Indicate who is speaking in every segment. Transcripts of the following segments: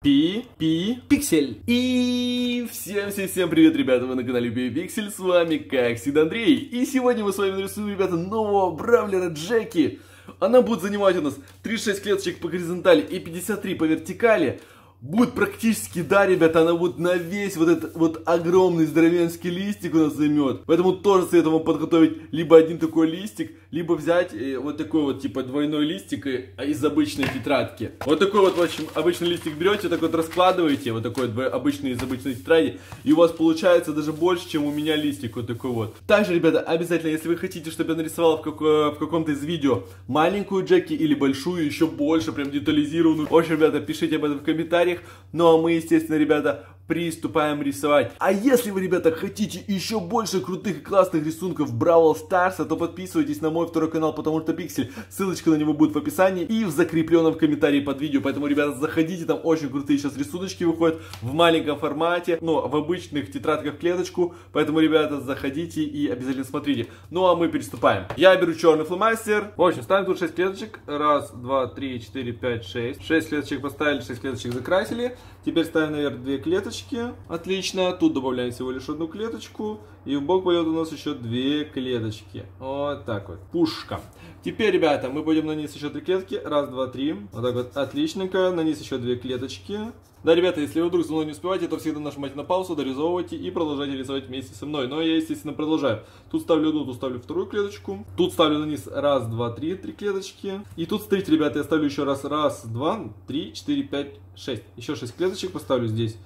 Speaker 1: Пи, пи, пиксель. И всем, всем, всем привет, ребята, вы на канале Пи Пиксель, с вами, как всегда, Андрей. И сегодня мы с вами нарисуем, ребята, нового бравлера Джеки. Она будет занимать у нас 36 клеточек по горизонтали и 53 по вертикали будет практически, да, ребята, она будет на весь вот этот вот огромный здоровенский листик у нас займет. Поэтому тоже советую вам подготовить либо один такой листик, либо взять э, вот такой вот типа двойной листик э, из обычной тетрадки. Вот такой вот, в общем, обычный листик берете, так вот раскладываете, вот такой вот обычный из обычной тетради, и у вас получается даже больше, чем у меня листик вот такой вот. Также, ребята, обязательно, если вы хотите, чтобы я нарисовал в, как, в каком-то из видео маленькую Джеки или большую, еще больше, прям детализированную, в общем, ребята, пишите об этом в комментариях комментариях. Ну а мы, естественно, ребята, приступаем рисовать. А если вы, ребята, хотите еще больше крутых и классных рисунков Бравл Старса, то подписывайтесь на мой второй канал, потому что Пиксель, ссылочка на него будет в описании и в закрепленном комментарии под видео. Поэтому, ребята, заходите, там очень крутые сейчас рисуночки выходят в маленьком формате, ну, в обычных тетрадках клеточку. Поэтому, ребята, заходите и обязательно смотрите. Ну, а мы приступаем. Я беру черный фломастер. В общем, ставим тут 6 клеточек. Раз, два, три, четыре, пять, шесть. 6 клеточек поставили, 6 клеточек закрасили. Теперь ставим наверх 2 клеточки. Отлично. Тут добавляем всего лишь одну клеточку. И в бок пойдет у нас еще 2 клеточки. Вот так вот. Пушка. Теперь, ребята, мы будем нанести еще 3 клетки. Раз, два, три. Вот так вот. Отличненько. Нанести еще 2 клеточки. Да, ребята, если вы вдруг со мной не успеваете, то всегда нажимайте на паузу, дорисовывайте и продолжайте рисовать вместе со мной. Но я, естественно, продолжаю. Тут ставлю одну, тут ставлю вторую клеточку. Тут ставлю на низ раз, два, три, три клеточки. И тут, смотрите, ребята, я ставлю еще раз, раз, два, три, четыре, пять, шесть. Еще шесть клеточек поставлю здесь.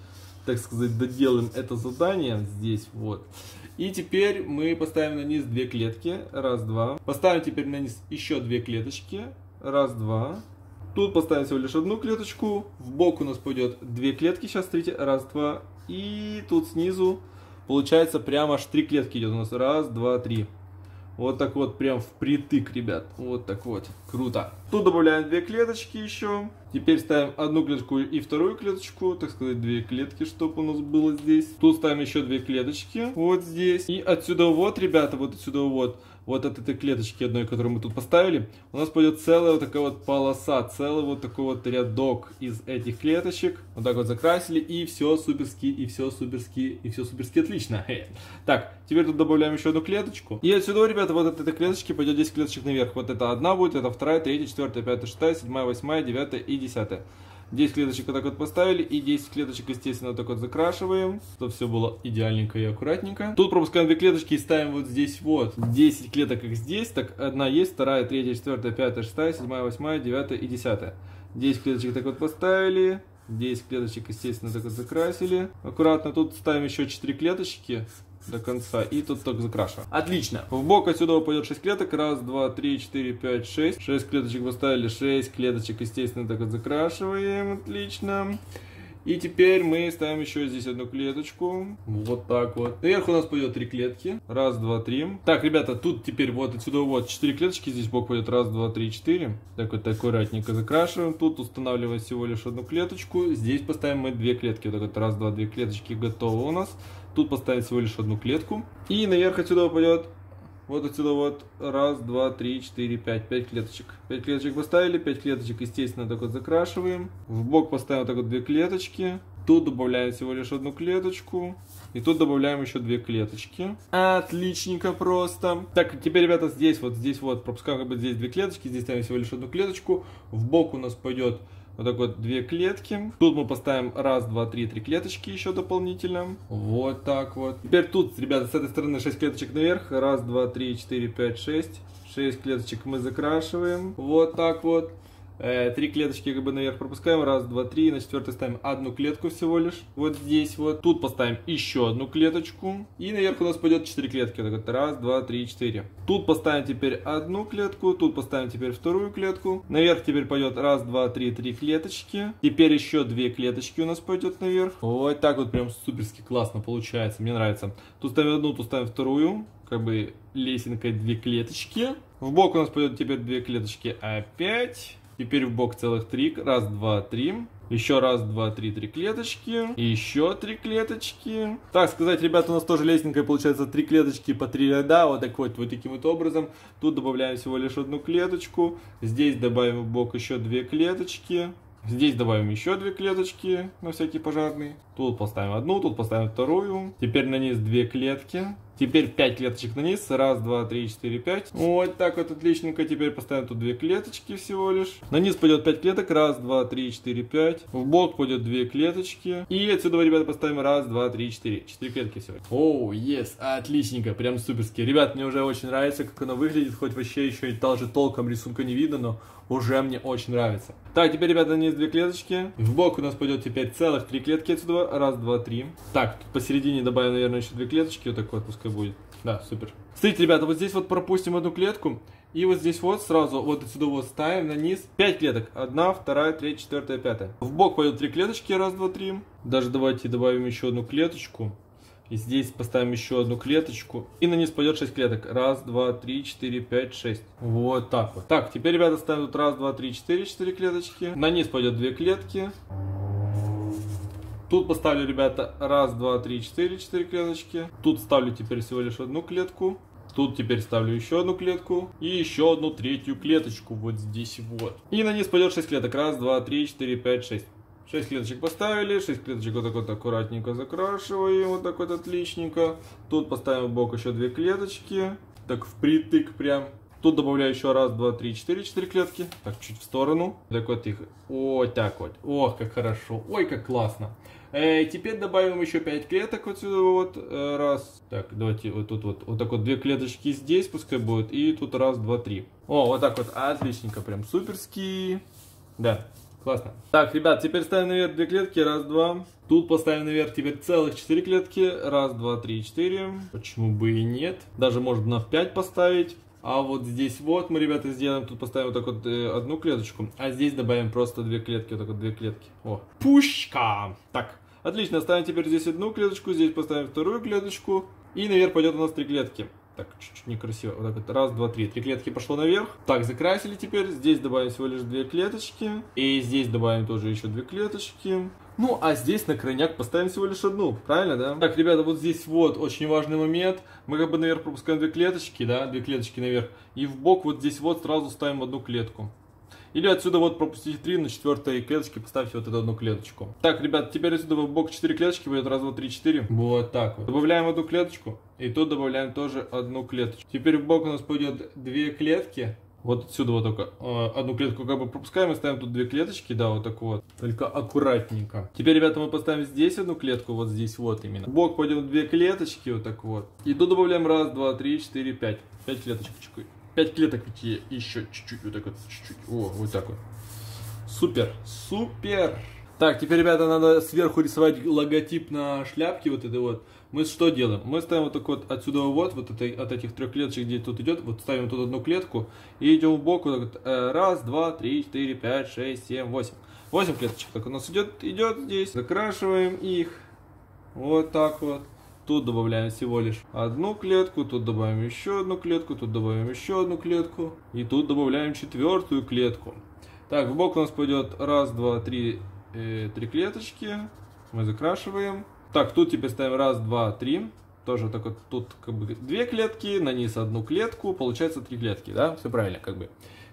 Speaker 1: Так сказать, доделаем это задание здесь, вот. И теперь мы поставим на низ две клетки. Раз, два. Поставим теперь на низ еще две клеточки. Раз, два. Тут поставим всего лишь одну клеточку. В бок у нас пойдет две клетки. Сейчас, смотрите, раз, два. И тут снизу получается прямо аж три клетки идет у нас. Раз, два, три. Вот так вот прям впритык, ребят. Вот так вот. Круто. Тут добавляем две клеточки еще. Теперь ставим одну клеточку и вторую клеточку. Так сказать, две клетки, чтобы у нас было здесь. Тут ставим еще две клеточки. Вот здесь. И отсюда вот, ребята, вот отсюда вот вот от этой клеточки одной, которую мы тут поставили, у нас пойдет целая вот такая вот полоса, целый вот такой вот рядок из этих клеточек. Вот так вот закрасили, и все суперски, и все суперски, и все суперски отлично. Так, теперь тут добавляем еще одну клеточку. И отсюда, ребята, вот от этой клеточки пойдет 10 клеточек наверх. Вот это одна будет, это вторая, третья, четвертая, пятая, шестая, седьмая, восьмая, девятая и десятая. 10 клеточек вот так вот поставили, и 10 клеточек, естественно, вот так вот закрашиваем, чтобы все было идеальненько и аккуратненько. Тут пропускаем две клеточки и ставим вот здесь вот 10 клеток, как здесь, так одна есть, вторая, третья, четвертая, пятая, шестая, седьмая, восьмая, девятая и десятая. 10 клеточек так вот поставили, 10 клеточек, естественно, так вот закрасили. Аккуратно тут ставим еще 4 клеточки до конца. И тут только закрашиваем. Отлично. В бок отсюда пойдет 6 клеток. Раз, два, три, четыре, пять, шесть. 6 клеточек поставили. 6 клеточек, естественно, так вот закрашиваем. Отлично. И теперь мы ставим еще здесь одну клеточку. Вот так вот. Наверху у нас пойдет три клетки. Раз, два, три. Так, ребята, тут теперь вот отсюда вот четыре клеточки. Здесь бок пойдет раз, два, три, четыре. Так вот аккуратненько закрашиваем. Тут устанавливаем всего лишь одну клеточку. Здесь поставим мы две клетки. Вот так вот раз, два, две клеточки готовы у нас. Тут поставить всего лишь одну клетку. И наверх отсюда пойдет вот отсюда вот раз, два, три, четыре, пять, пять клеточек. Пять клеточек поставили, пять клеточек, естественно, так вот закрашиваем. В бок поставим так вот две клеточки. Тут добавляем всего лишь одну клеточку. И тут добавляем еще две клеточки. Отличненько просто. Так, теперь, ребята, здесь вот, здесь вот, пропускаем как бы здесь две клеточки. Здесь ставим всего лишь одну клеточку. В бок у нас пойдет вот так вот две клетки. Тут мы поставим раз, два, три, три клеточки еще дополнительно. Вот так вот. Теперь тут, ребята, с этой стороны 6 клеточек наверх. Раз, два, три, четыре, пять, шесть. 6 клеточек мы закрашиваем. Вот так вот. Э, три клеточки как бы наверх пропускаем. Раз, два, три. На четвертой ставим одну клетку всего лишь. Вот здесь вот. Тут поставим еще одну клеточку. И наверх у нас пойдет четыре клетки. Вот так вот. Раз, два, три, четыре. Тут поставим теперь одну клетку. Тут поставим теперь вторую клетку. Наверх теперь пойдет раз, два, три, три клеточки. Теперь еще две клеточки у нас пойдет наверх. Вот так вот прям суперски классно получается. Мне нравится. Тут ставим одну, тут ставим вторую. Как бы лесенкой две клеточки. В бок у нас пойдет теперь две клеточки опять. Теперь в бок целых три. Раз, два, три. Еще раз, два, три, три клеточки. И еще три клеточки. Так сказать, ребята, у нас тоже лестненькая получается три клеточки по три ряда. Вот так вот, вот таким вот образом. Тут добавляем всего лишь одну клеточку. Здесь добавим в бок еще две клеточки. Здесь добавим еще две клеточки на всякий пожарный. Тут поставим одну, тут поставим вторую. Теперь на низ две клетки. Теперь 5 клеточек на низ. Раз, два, три, четыре, пять. Вот так вот отличненько. Теперь поставим тут две клеточки всего лишь. На низ пойдет 5 клеток. Раз, два, три, четыре, пять. В бок пойдет две клеточки. И отсюда, ребята, поставим раз, два, три, четыре. Четыре клетки всего. Оу, oh, yes, отличненько. Прям суперски. Ребят, мне уже очень нравится, как оно выглядит. Хоть вообще еще и даже толком рисунка не видно, но уже мне очень нравится. Так, теперь, ребята, низ две клеточки. В бок у нас пойдет теперь целых три клетки отсюда. Раз, два, три. Так, тут посередине добавим, наверное, еще две клеточки. Вот такой вот пускай будет. Да, супер. Смотрите, ребята, вот здесь вот пропустим одну клетку. И вот здесь вот сразу вот отсюда вот ставим на низ 5 клеток. Одна, вторая, третья, четвертая, пятая. В бок пойдут три клеточки. Раз, два, три. Даже давайте добавим еще одну клеточку. И здесь поставим еще одну клеточку. И на низ пойдет 6 клеток. Раз, два, три, четыре, пять, шесть. Вот так вот. Так, теперь, ребята, ставим тут раз, два, три, четыре, четыре клеточки. На низ пойдет две клетки. Тут поставлю, ребята, раз, два, три, четыре, четыре клеточки. Тут ставлю теперь всего лишь одну клетку. Тут теперь ставлю еще одну клетку и еще одну третью клеточку вот здесь вот. И на низ пойдет 6 клеток. Раз, два, три, четыре, пять, шесть. 6 клеточек поставили, 6 клеточек вот так вот аккуратненько закрашиваем, вот так вот отличненько. Тут поставим в бок еще 2 клеточки, так впритык прям. Тут добавляю еще раз, два, три, четыре, четыре клетки. Так, чуть в сторону. Так вот их. Вот так вот. Ох, как хорошо. Ой, как классно. Э, теперь добавим еще 5 клеток вот сюда вот. Э, раз. Так, давайте вот тут вот. Вот так вот две клеточки здесь пускай будет. И тут раз, два, три. О, вот так вот. Отличненько. Прям суперски. Да. Классно. Так, ребят, теперь ставим наверх две клетки. Раз, два. Тут поставим наверх теперь целых четыре клетки. Раз, два, три, четыре. Почему бы и нет? Даже можно в 5 поставить. А вот здесь вот мы, ребята, сделаем, тут поставим вот так вот э, одну клеточку, а здесь добавим просто две клетки, вот так вот две клетки. О, пушка! Так, отлично, ставим теперь здесь одну клеточку, здесь поставим вторую клеточку, и наверх пойдет у нас три клетки. Так, чуть-чуть некрасиво. Вот так вот. Раз, два, три. Три клетки пошло наверх. Так, закрасили теперь. Здесь добавим всего лишь две клеточки. И здесь добавим тоже еще две клеточки. Ну, а здесь на крайняк поставим всего лишь одну, правильно, да? Так, ребята, вот здесь вот очень важный момент. Мы как бы наверх пропускаем две клеточки, да, две клеточки наверх. И в бок вот здесь вот сразу ставим одну клетку. Или отсюда вот пропустите 3, на четвертой клеточке поставьте вот эту одну клеточку. Так, ребят, теперь отсюда в бок 4 клеточки будет. Раз, два, три, четыре. Вот так вот. Добавляем одну клеточку. И тут добавляем тоже одну клеточку. Теперь в бок у нас пойдет две клетки. Вот отсюда вот только э, одну клетку как бы пропускаем и ставим тут две клеточки, да, вот так вот. Только аккуратненько. Теперь, ребята, мы поставим здесь одну клетку, вот здесь вот именно. В бок пойдет две клеточки, вот так вот. И тут добавляем раз, два, три, четыре, пять. Пять клеточек. 5 клеток еще чуть-чуть, вот так вот, чуть-чуть. О, вот так вот. Супер, супер. Так, теперь, ребята, надо сверху рисовать логотип на шляпке вот это вот. Мы что делаем? Мы ставим вот так вот отсюда вот, вот этой, от этих трех клеточек, где тут идет, вот ставим тут одну клетку и идем в бок вот так вот. Э, раз, два, три, четыре, пять, шесть, семь, восемь. Восемь клеточек. Так у нас идет, идет здесь. Закрашиваем их. Вот так вот. Тут добавляем всего лишь одну клетку, тут добавим еще одну клетку, тут добавим еще одну клетку. И тут добавляем четвертую клетку. Так, в бок у нас пойдет раз, два, три, э, три клеточки. Мы закрашиваем. Так, тут теперь ставим раз, два, три. Тоже так вот, тут как бы две клетки, на низ одну клетку, получается три клетки, да? Все правильно, как бы.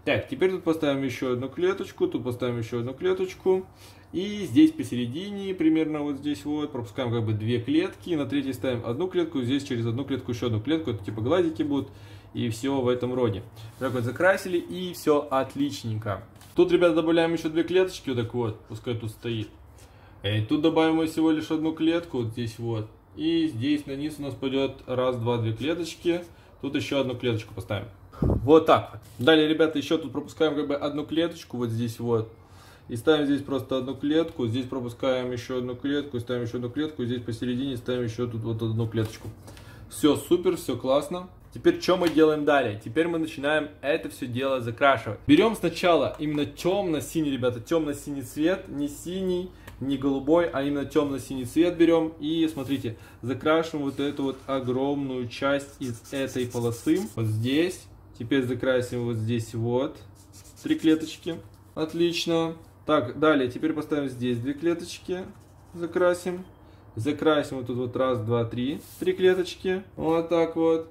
Speaker 1: Так, теперь тут поставим еще одну клеточку, тут поставим еще одну клеточку. И здесь посередине, примерно вот здесь вот, пропускаем как бы две клетки. На третьей ставим одну клетку, здесь через одну клетку еще одну клетку. Это типа гладики будут. И все в этом роде. Так вот закрасили и все отличненько. Тут, ребята, добавляем еще две клеточки, вот так вот, пускай тут стоит. И э, тут добавим мы всего лишь одну клетку, вот здесь вот. И здесь на низ у нас пойдет раз, два, две клеточки. Тут еще одну клеточку поставим. Вот так. Далее, ребята, еще тут пропускаем как бы одну клеточку вот здесь вот. И ставим здесь просто одну клетку, здесь пропускаем еще одну клетку, ставим еще одну клетку, здесь посередине ставим еще тут вот одну клеточку. Все супер, все классно. Теперь что мы делаем далее? Теперь мы начинаем это все дело закрашивать. Берем сначала именно темно-синий, ребята, темно-синий цвет, не синий, не голубой, а именно темно-синий цвет берем. И смотрите, закрашиваем вот эту вот огромную часть из этой полосы. Вот здесь. Теперь закрасим вот здесь вот. Три клеточки. Отлично. Так, далее, теперь поставим здесь две клеточки, закрасим. Закрасим вот тут вот раз, два, три, три клеточки. Вот так вот.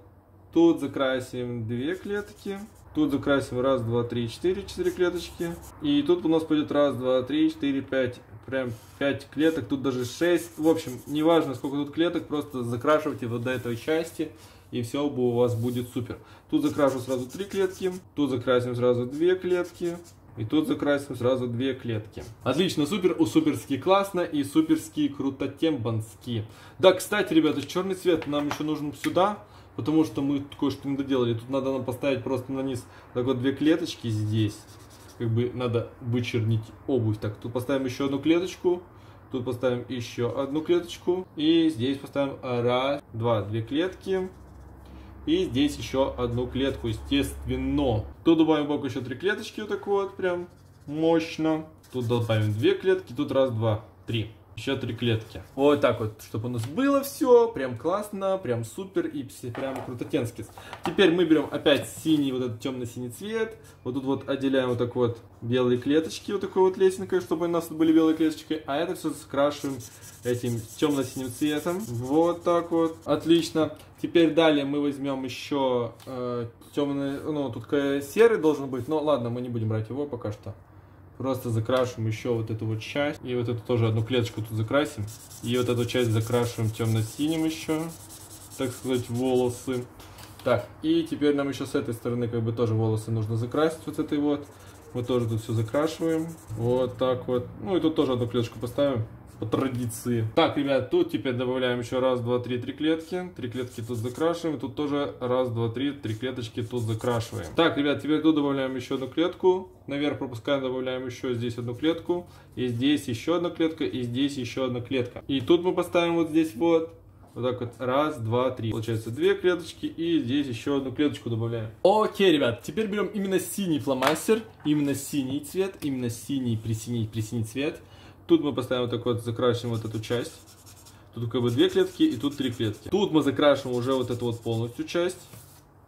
Speaker 1: Тут закрасим две клетки.
Speaker 2: Тут закрасим раз, два, три, четыре, четыре клеточки. И тут у нас пойдет раз, два, три, четыре, пять. Прям пять клеток, тут даже шесть. В общем, неважно сколько тут клеток, просто закрашивайте вот до этой части. И все у вас будет супер. Тут закрашу сразу три клетки. Тут закрасим сразу две клетки. И тут закрасим сразу две клетки. Отлично, супер, у суперски классно и суперски крутотембански. Да, кстати, ребята, черный цвет нам еще нужен сюда, потому что мы кое-что не доделали. Тут надо нам поставить просто на низ так вот две клеточки здесь. Как бы надо вычернить обувь. Так, тут поставим еще одну клеточку. Тут поставим еще одну клеточку. И здесь поставим раз, два, две клетки. И здесь еще одну клетку, естественно. Тут добавим бок еще три клеточки, вот так вот, прям мощно. Тут добавим две клетки, тут раз, два, три еще три клетки. Вот так вот, чтобы у нас было все, прям классно, прям супер и прям крутотенски. Теперь мы берем опять синий, вот этот темно-синий цвет, вот тут вот отделяем вот так вот белые клеточки, вот такой вот лесенкой, чтобы у нас тут были белые клеточки, а это все скрашиваем этим темно-синим цветом, вот так вот, отлично. Теперь далее мы возьмем еще э, темный, ну тут серый должен быть, но ладно, мы не будем брать его пока что. Просто закрашиваем еще вот эту вот часть. И вот эту тоже одну клеточку тут закрасим. И вот эту часть закрашиваем темно-синим еще. Так сказать, волосы. Так, и теперь нам еще с этой стороны как бы тоже волосы нужно закрасить вот этой вот. Мы тоже тут все закрашиваем. Вот так вот. Ну и тут тоже одну клеточку поставим по традиции. Так, ребят, тут теперь добавляем еще раз, два, три, три клетки. Три клетки тут закрашиваем. Тут тоже раз, два, три, три клеточки тут закрашиваем. Так, ребят, теперь тут добавляем еще одну клетку. Наверх пропускаем, добавляем еще здесь одну клетку. И здесь еще одна клетка, и здесь еще одна клетка. И тут мы поставим вот здесь вот. Вот так вот. Раз, два, три. Получается две клеточки. И здесь еще одну клеточку добавляем.
Speaker 1: Окей, ребят. Теперь берем именно синий фломастер. Именно синий цвет. Именно синий, присиний, присиний цвет.
Speaker 2: Тут мы поставим вот так вот, закрашиваем вот эту часть. Тут как бы две клетки и тут три клетки. Тут мы закрашиваем уже вот эту вот полностью часть.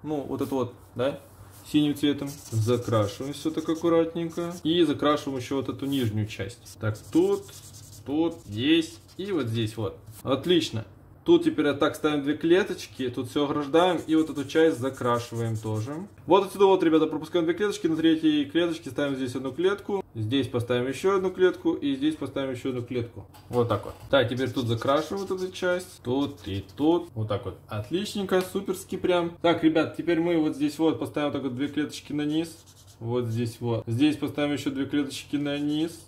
Speaker 2: Ну, вот эту вот, да, синим цветом. Закрашиваем все так аккуратненько. И закрашиваем еще вот эту нижнюю часть. Так, тут, тут, здесь и вот здесь вот. Отлично. Тут теперь так ставим две клеточки, тут все ограждаем и вот эту часть закрашиваем тоже. Вот отсюда вот, ребята, пропускаем две клеточки, на третьей клеточке ставим здесь одну клетку, здесь поставим еще одну клетку и здесь поставим еще одну клетку. Вот так вот. Так, теперь тут закрашиваем вот эту часть, тут и тут, вот так вот. Отличненько, суперски прям. Так, ребят, теперь мы вот здесь вот поставим вот две клеточки на низ, вот здесь вот. Здесь поставим еще две клеточки на низ.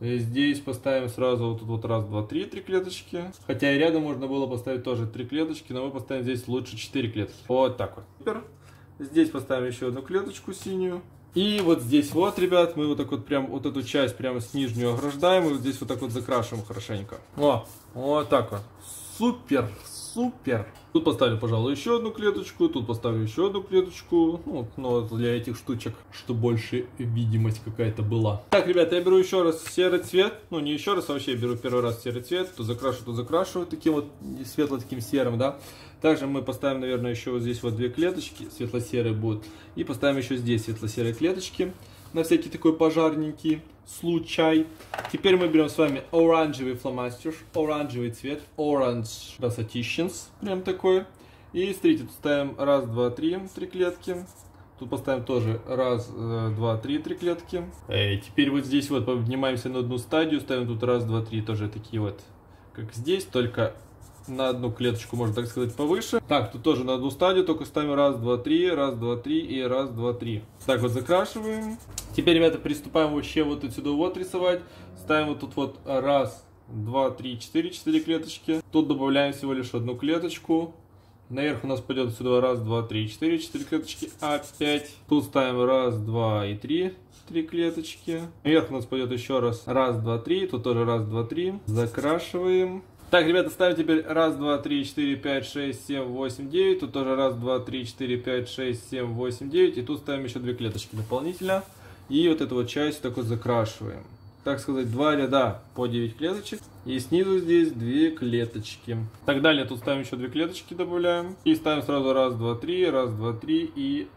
Speaker 2: Здесь поставим сразу вот тут вот раз, два, три, три клеточки. Хотя и рядом можно было поставить тоже три клеточки, но мы поставим здесь лучше четыре клетки. Вот так вот. Супер. Здесь поставим еще одну клеточку синюю. И вот здесь вот, ребят, мы вот так вот прям вот эту часть прямо с нижнюю ограждаем и вот здесь вот так вот закрашиваем хорошенько. О, вот так вот. Супер, супер. Тут поставлю, пожалуй, еще одну клеточку, тут поставлю еще одну клеточку, ну, но для этих штучек, чтобы больше видимость какая-то была. Так, ребята, я беру еще раз серый цвет, ну, не еще раз, а вообще я беру первый раз серый цвет, то закрашу, то закрашиваю таким вот светло таким серым, да. Также мы поставим, наверное, еще вот здесь вот две клеточки, светло-серые будут, и поставим еще здесь светло-серые клеточки. На всякий такой пожарненький случай. Теперь мы берем с вами оранжевый фломастер, оранжевый цвет, Orange Basatitions, прям такой. И смотрите, тут ставим раз, два, три, три клетки. Тут поставим тоже раз, э, два, три, три клетки. И теперь вот здесь вот поднимаемся на одну стадию, ставим тут раз, два, три, тоже такие вот, как здесь, только на одну клеточку, можно так сказать, повыше. Так, тут тоже на одну стадию, только ставим раз, два, три, раз, два, три и раз, два, три. Так вот закрашиваем. Теперь, ребята, приступаем вообще вот отсюда вот рисовать. Ставим вот тут вот раз, два, три, четыре, четыре клеточки. Тут добавляем всего лишь одну клеточку. Наверх у нас пойдет сюда раз, два, три, четыре, четыре клеточки, опять. Тут ставим раз, два и три, три клеточки. Наверх у нас пойдет еще раз, раз, два, три, тут тоже раз, два, три. Закрашиваем. Так, ребята, ставим теперь раз, два, три, четыре, пять, шесть, семь, восемь, девять. Тут тоже раз, два, три, четыре, пять, шесть, семь, восемь, девять. И тут ставим еще две клеточки дополнительно. И вот эту вот часть так закрашиваем. Так сказать, два ряда по 9 клеточек. И снизу здесь две клеточки. Так, далее тут ставим еще две клеточки, добавляем. И ставим сразу раз, два, три, раз, два, три и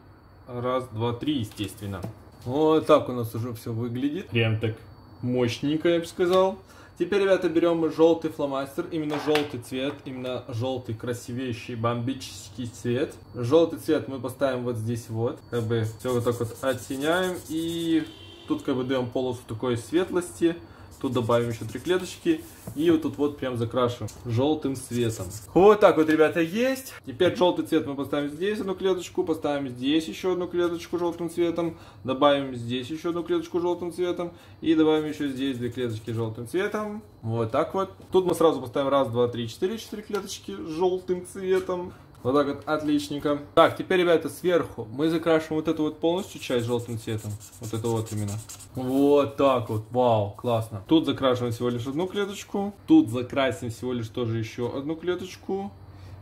Speaker 2: раз, два, три, естественно. Вот так у нас уже все выглядит. Прям так мощненько, я бы сказал. Теперь, ребята, берем желтый фломастер, именно желтый цвет, именно желтый красивейший бомбический цвет. Желтый цвет мы поставим вот здесь вот, как бы все вот так вот оттеняем и тут как бы даем полосу такой светлости. Тут добавим еще три клеточки. И вот тут вот прям закрашиваем желтым цветом. Вот так вот, ребята, есть. Теперь желтый цвет мы поставим здесь одну клеточку. Поставим здесь еще одну клеточку желтым цветом. Добавим здесь еще одну клеточку желтым цветом. И добавим еще здесь две клеточки желтым цветом. Вот так вот. Тут мы сразу поставим раз, два, три, четыре, четыре клеточки желтым цветом. Вот так вот, отличненько. Так, теперь, ребята, сверху мы закрашиваем вот эту вот полностью часть желтым цветом. Вот это вот именно. Вот так вот, вау, классно. Тут закрашиваем всего лишь одну клеточку. Тут закрасим всего лишь тоже еще одну клеточку.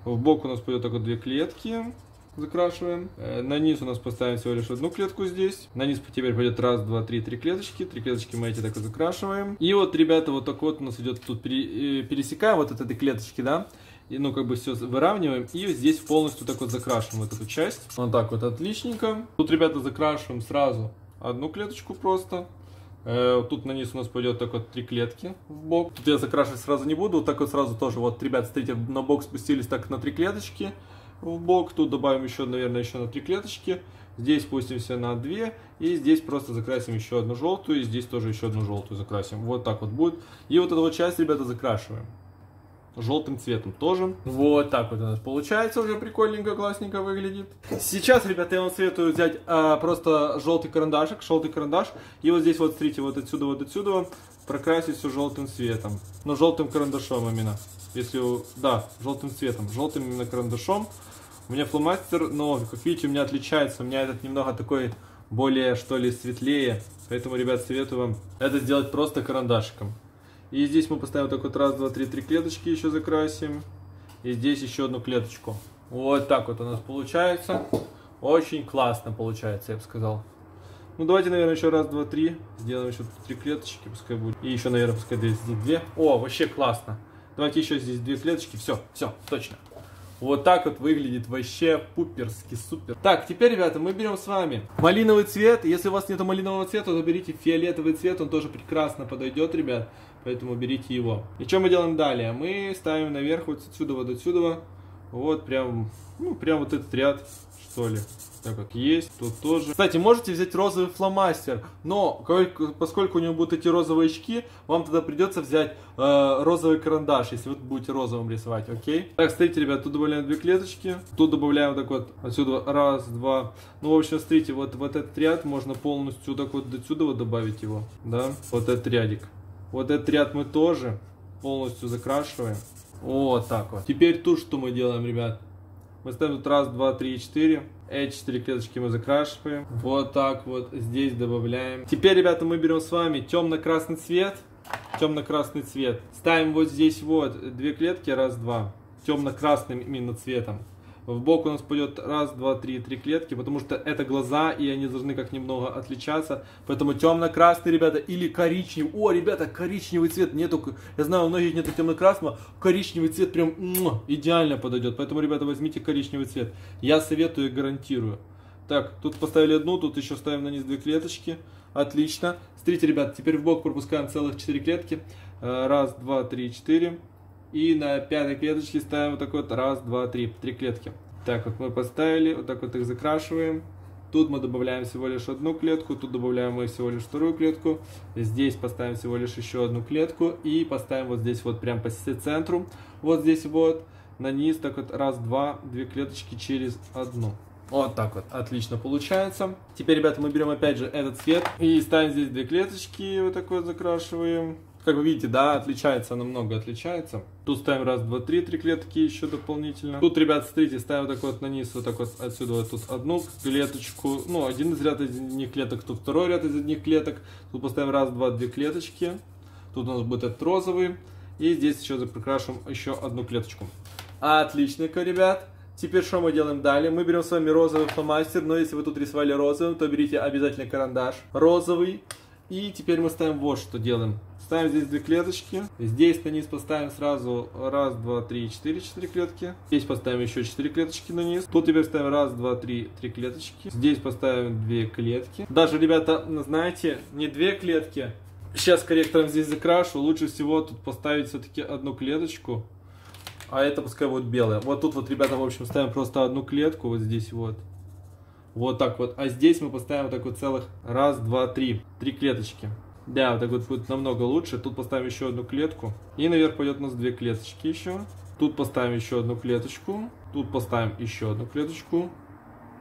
Speaker 2: В бок у нас пойдет только две клетки. Закрашиваем. Э, на низ у нас поставим всего лишь одну клетку здесь. На низ теперь пойдет раз, два, три, три клеточки. Три клеточки мы эти так и закрашиваем. И вот, ребята, вот так вот у нас идет тут э, пересекаем вот от этой клеточки, да и, ну, как бы все выравниваем, и здесь полностью так вот закрашиваем вот эту часть. Вот так вот, отличненько. Тут, ребята, закрашиваем сразу одну клеточку просто. Э, тут на низ у нас пойдет так вот три клетки в бок. Тут я закрашивать сразу не буду, вот так вот сразу тоже, вот, ребят, смотрите, на бок спустились так на три клеточки в бок. Тут добавим еще, наверное, еще на три клеточки. Здесь спустимся на 2, и здесь просто закрасим еще одну желтую, и здесь тоже еще одну желтую закрасим. Вот так вот будет. И вот эту вот часть, ребята, закрашиваем желтым цветом тоже. Вот так вот у нас получается, уже прикольненько, классненько выглядит. Сейчас, ребята, я вам советую взять а, просто желтый карандашик, желтый карандаш, и вот здесь вот, смотрите, вот отсюда, вот отсюда прокрасить все желтым цветом. Но желтым карандашом именно. Если, да, желтым цветом, желтым именно карандашом. У меня фломастер, но, как видите, у меня отличается. У меня этот немного такой более, что ли, светлее. Поэтому, ребят, советую вам это сделать просто карандашиком. И здесь мы поставим так вот раз, два, три, три клеточки еще закрасим. И здесь еще одну клеточку. Вот так вот у нас получается. Очень классно получается, я бы сказал. Ну давайте, наверное, еще раз, два, три. Сделаем еще три клеточки, пускай будет. И еще, наверное, пускай здесь две. О, вообще классно. Давайте еще здесь две клеточки. Все, все, точно. Вот так вот выглядит вообще пуперски супер. Так, теперь, ребята, мы берем с вами малиновый цвет. Если у вас нет малинового цвета, то берите фиолетовый цвет. Он тоже прекрасно подойдет, ребят поэтому берите его. И что мы делаем далее? Мы ставим наверх вот отсюда вот отсюда, вот прям, ну прям вот этот ряд, что ли так как есть, тут тоже. Кстати, можете взять розовый фломастер, но поскольку у него будут эти розовые очки, вам тогда придется взять э, розовый карандаш, если вы будете розовым рисовать, окей? Так, смотрите, ребят, тут добавляем две клеточки, тут добавляем так вот отсюда раз, два. Ну, в общем, смотрите, вот, вот этот ряд можно полностью так вот отсюда вот добавить его, да, вот этот рядик. Вот этот ряд мы тоже полностью закрашиваем. Вот так вот. Теперь тут что мы делаем, ребят? Мы ставим тут раз, два, три, четыре. Эти четыре клеточки мы закрашиваем. Вот так вот. Здесь добавляем. Теперь, ребята, мы берем с вами темно-красный цвет. Темно-красный цвет. Ставим вот здесь вот две клетки, раз, два. Темно-красным именно цветом. В бок у нас пойдет раз, два, три, три клетки, потому что это глаза, и они должны как немного отличаться. Поэтому темно-красный, ребята, или коричневый. О, ребята, коричневый цвет нету. Я знаю, у многих нету темно-красного. Коричневый цвет прям идеально подойдет. Поэтому, ребята, возьмите коричневый цвет. Я советую и гарантирую. Так, тут поставили одну, тут еще ставим на низ две клеточки. Отлично. Смотрите, ребят, теперь в бок пропускаем целых четыре клетки. Э, раз, два, три, четыре. И на пятой клеточке ставим вот такой вот раз, два, три, три клетки. Так вот мы поставили, вот так вот их закрашиваем. Тут мы добавляем всего лишь одну клетку, тут добавляем мы всего лишь вторую клетку. Здесь поставим всего лишь еще одну клетку и поставим вот здесь вот прям по центру. Вот здесь вот на низ так вот раз, два, две клеточки через одну. Вот так вот, отлично получается. Теперь, ребята, мы берем опять же этот цвет и ставим здесь две клеточки, вот так вот закрашиваем. Как вы видите, да, отличается, намного отличается. Тут ставим раз, два, три, три клетки еще дополнительно. Тут, ребят, смотрите, ставим вот так вот на низ, вот так вот отсюда вот тут одну клеточку. Ну, один из ряд из одних клеток, тут второй ряд из одних клеток. Тут поставим раз, два, две клеточки. Тут у нас будет этот розовый. И здесь еще закрашиваем еще одну клеточку. Отличненько, ребят. Теперь что мы делаем далее? Мы берем с вами розовый фломастер, но если вы тут рисовали розовым, то берите обязательно карандаш розовый. И теперь мы ставим вот что делаем. Ставим здесь две клеточки. Здесь на низ поставим сразу раз, два, три, четыре, четыре клетки. Здесь поставим еще четыре клеточки на низ. Тут теперь ставим раз, два, три, три клеточки. Здесь поставим две клетки. Даже, ребята, знаете, не две клетки, Сейчас корректором здесь закрашу. Лучше всего тут поставить все-таки одну клеточку. А это пускай вот белая. Вот тут вот, ребята, в общем, ставим просто одну клетку. Вот здесь вот. Вот так вот. А здесь мы поставим вот так вот целых раз, два, три. Три клеточки. Да, вот так вот будет намного лучше. Тут поставим еще одну клетку. И наверх пойдет у нас две клеточки еще. Тут поставим еще одну клеточку. Тут поставим еще одну клеточку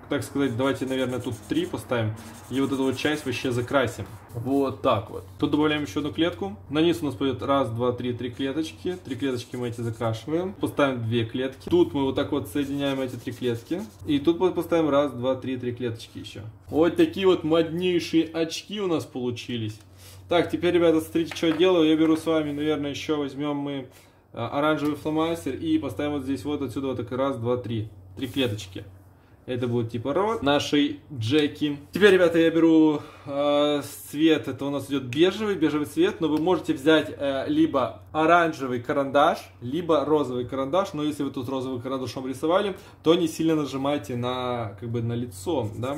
Speaker 2: так сказать, давайте, наверное, тут три поставим. И вот эту вот часть вообще закрасим. Вот так вот. Тут добавляем еще одну клетку. На низ у нас пойдет раз, два, три, три клеточки. Три клеточки мы эти закрашиваем. Поставим две клетки. Тут мы вот так вот соединяем эти три клетки. И тут поставим раз, два, три, три клеточки еще. Вот такие вот моднейшие очки у нас получились. Так, теперь, ребята, смотрите, что я делаю. Я беру с вами, наверное, еще возьмем мы а, оранжевый фломастер и поставим вот здесь вот отсюда вот так раз, два, три. Три клеточки. Это будет типа рот нашей Джеки. Теперь, ребята, я беру э, цвет. Это у нас идет бежевый, бежевый цвет. Но вы можете взять э, либо оранжевый карандаш, либо розовый карандаш. Но если вы тут розовый карандашом рисовали, то не сильно нажимайте на, как бы, на лицо, да.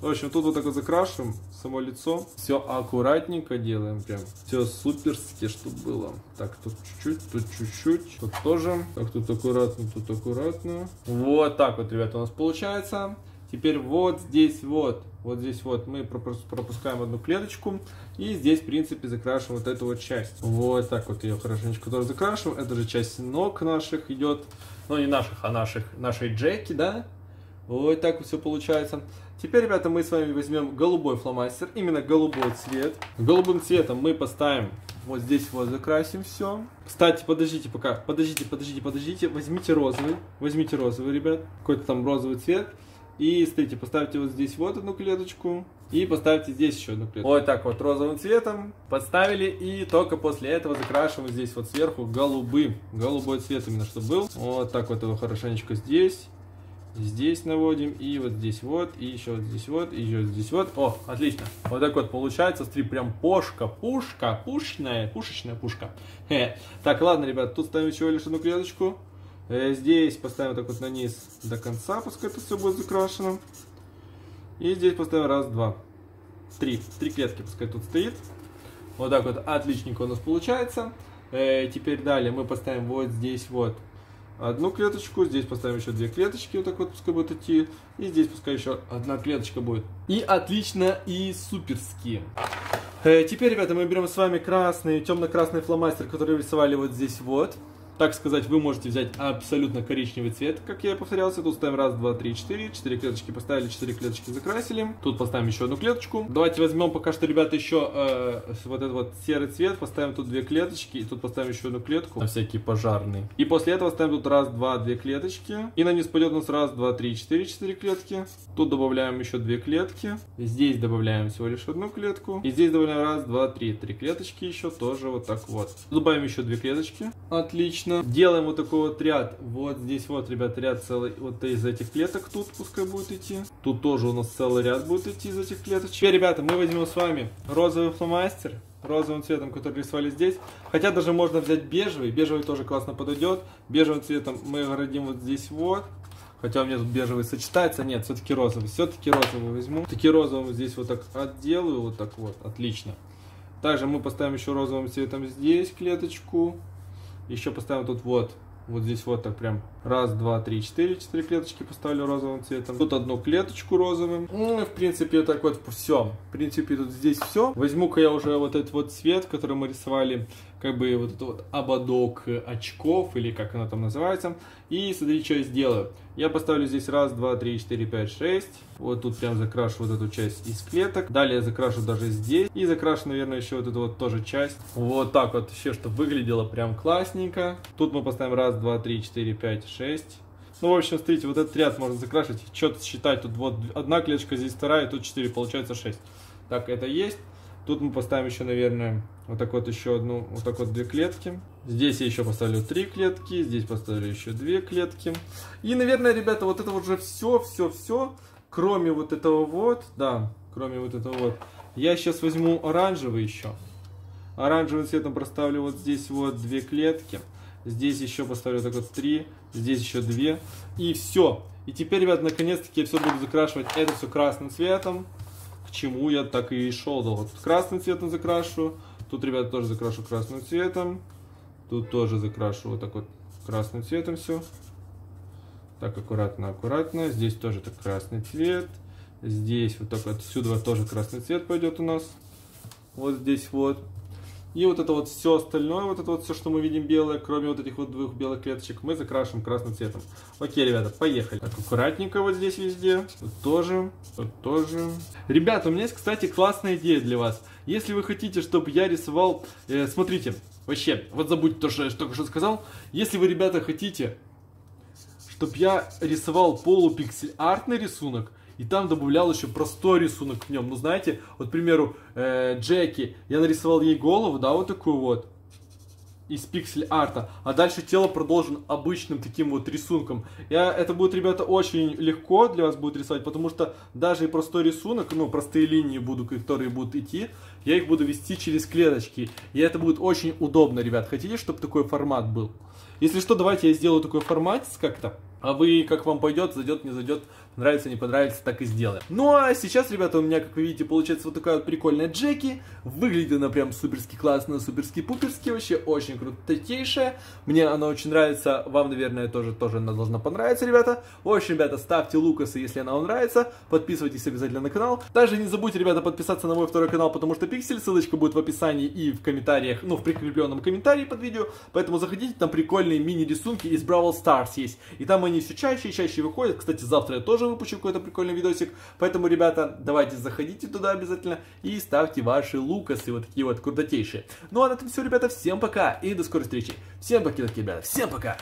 Speaker 2: В общем, тут вот так вот закрашиваем само лицо. Все аккуратненько делаем прям. Все суперски, чтобы было. Так, тут чуть-чуть, тут чуть-чуть. Тут тоже. Так, тут аккуратно, тут аккуратно. Вот так вот, ребята, у нас получается. Теперь вот здесь вот, вот здесь вот мы пропускаем одну клеточку. И здесь, в принципе, закрашиваем вот эту вот часть. Вот так вот ее хорошенечко тоже закрашиваем. Это же часть ног наших идет. Ну, не наших, а наших, нашей Джеки, да? Вот так вот все получается. Теперь, ребята, мы с вами возьмем голубой фломастер, именно голубой цвет. Голубым цветом мы поставим вот здесь вот закрасим все. Кстати, подождите пока, подождите, подождите, подождите. Возьмите розовый, возьмите розовый, ребят, какой-то там розовый цвет. И, смотрите, поставьте вот здесь вот одну клеточку. И поставьте здесь еще одну клетку. Вот так вот розовым цветом поставили. И только после этого закрашиваем здесь вот сверху голубым. Голубой цвет именно, чтобы был. Вот так вот его хорошенечко здесь здесь наводим, и вот здесь вот, и еще вот здесь вот, и еще здесь вот. О, отлично. Вот так вот получается, смотри, прям пошка, пушка, пушечная, пушечная пушка. Хе. Так, ладно, ребят, тут ставим всего лишь одну клеточку. Э, здесь поставим так вот на низ до конца, пускай это все будет закрашено. И здесь поставим раз, два, три. Три клетки пускай тут стоит. Вот так вот отличненько у нас получается. Э, теперь далее мы поставим вот здесь вот одну клеточку, здесь поставим еще две клеточки, вот так вот пускай будет идти, и здесь пускай еще одна клеточка будет. И отлично, и суперски. Э, теперь, ребята, мы берем с вами красный, темно-красный фломастер, который рисовали вот здесь вот так сказать, вы можете взять абсолютно коричневый цвет, как я и повторялся. Тут ставим раз, два, три, четыре. Четыре клеточки поставили, четыре клеточки закрасили. Тут поставим еще одну клеточку. Давайте возьмем пока что, ребята, еще э, вот этот вот серый цвет. Поставим тут две клеточки. И тут поставим еще одну клетку. На всякий пожарный. И после этого ставим тут раз, два, две клеточки. И на низ пойдет у нас раз, два, три, четыре, четыре клетки. Тут добавляем еще две клетки. Здесь добавляем всего лишь одну клетку. И здесь добавляем раз, два, три. Три клеточки еще тоже вот так вот. Добавим еще две клеточки. Отлично отлично. Делаем вот такой вот ряд. Вот здесь вот, ребят, ряд целый вот из этих клеток тут пускай будет идти. Тут тоже у нас целый ряд будет идти из этих клеточек. Теперь, ребята, мы возьмем с вами розовый фломастер розовым цветом, который рисовали здесь. Хотя даже можно взять бежевый. Бежевый тоже классно подойдет. Бежевым цветом мы городим вот здесь вот. Хотя у меня тут бежевый сочетается. Нет, все-таки розовый. Все-таки розовый возьму. Таки розовым здесь вот так отделаю. Вот так вот. Отлично. Также мы поставим еще розовым цветом здесь клеточку. Еще поставим тут вот, вот здесь вот так прям раз, два, три, четыре, четыре клеточки поставлю розовым цветом. Тут одну клеточку розовым. Ну, в принципе, так вот все. В принципе, тут здесь все. Возьму-ка я уже вот этот вот цвет, который мы рисовали, как бы вот этот вот ободок очков, или как оно там называется. И смотри, что я сделаю. Я поставлю здесь раз, два, три, четыре, пять, шесть. Вот тут прям закрашу вот эту часть из клеток. Далее я закрашу даже здесь. И закрашу, наверное, еще вот эту вот тоже часть. Вот так вот еще, чтобы выглядело прям классненько. Тут мы поставим раз, два, три, четыре, пять, шесть. Ну, в общем, смотрите, вот этот ряд можно закрашивать. Что-то считать. Тут вот одна клеточка, здесь вторая, тут четыре, получается шесть. Так, это есть. Тут мы поставим еще, наверное, вот так вот еще одну, вот так вот две клетки. Здесь я еще поставлю три клетки, здесь поставлю еще две клетки. И, наверное, ребята, вот это уже все, все, все, кроме вот этого вот, да, кроме вот этого вот. Я сейчас возьму оранжевый еще. Оранжевым цветом проставлю вот здесь вот две клетки. Здесь еще поставлю так вот три, здесь еще две. И все. И теперь, ребят, наконец-таки я все буду закрашивать это все красным цветом. К чему я так и шел. Вот красным цветом закрашу. Тут, ребята, тоже закрашу красным цветом. Тут тоже закрашу вот так вот красным цветом все. Так, аккуратно, аккуратно. Здесь тоже так красный цвет. Здесь вот так отсюда тоже красный цвет пойдет у нас. Вот здесь вот. И вот это вот все остальное, вот это вот все, что мы видим белое, кроме вот этих вот двух белых клеточек, мы закрашиваем красным цветом. Окей, ребята, поехали. Так, аккуратненько вот здесь везде. Тут тоже, тут тоже. Ребята, у меня есть, кстати, классная идея для вас. Если вы хотите, чтобы я рисовал... Э, смотрите, вообще, вот забудьте то, что я только что сказал. Если вы, ребята, хотите, чтобы я рисовал полупиксель-артный рисунок, и там добавлял еще простой рисунок в нем. Ну, знаете, вот, к примеру, э, Джеки, я нарисовал ей голову, да, вот такую вот, из пиксель арта, а дальше тело продолжен обычным таким вот рисунком. Я, это будет, ребята, очень легко для вас будет рисовать, потому что даже и простой рисунок, ну, простые линии буду, которые будут идти, я их буду вести через клеточки. И это будет очень удобно, ребят. Хотите, чтобы такой формат был? Если что, давайте я сделаю такой формат как-то. А вы, как вам пойдет, зайдет, не зайдет, нравится, не понравится, так и сделаем. Ну а сейчас, ребята, у меня, как вы видите, получается вот такая вот прикольная Джеки. Выглядит она прям суперски классно, суперски пуперски, вообще очень крутотейшая. Мне она очень нравится, вам, наверное, тоже, тоже она должна понравиться, ребята. В общем, ребята, ставьте лукасы, если она вам нравится. Подписывайтесь обязательно на канал. Также не забудьте, ребята, подписаться на мой второй канал, потому что пиксель, ссылочка будет в описании и в комментариях, ну, в прикрепленном комментарии под видео. Поэтому заходите, там прикольные мини-рисунки из Бравл Stars есть. И там они все чаще и чаще выходят. Кстати, завтра я тоже выпущу какой-то прикольный видосик. Поэтому, ребята, давайте заходите туда обязательно и ставьте ваши лукасы вот такие вот крутотейшие. Ну а на этом все, ребята. Всем пока и до скорой встречи. Всем пока, ребята. Всем пока.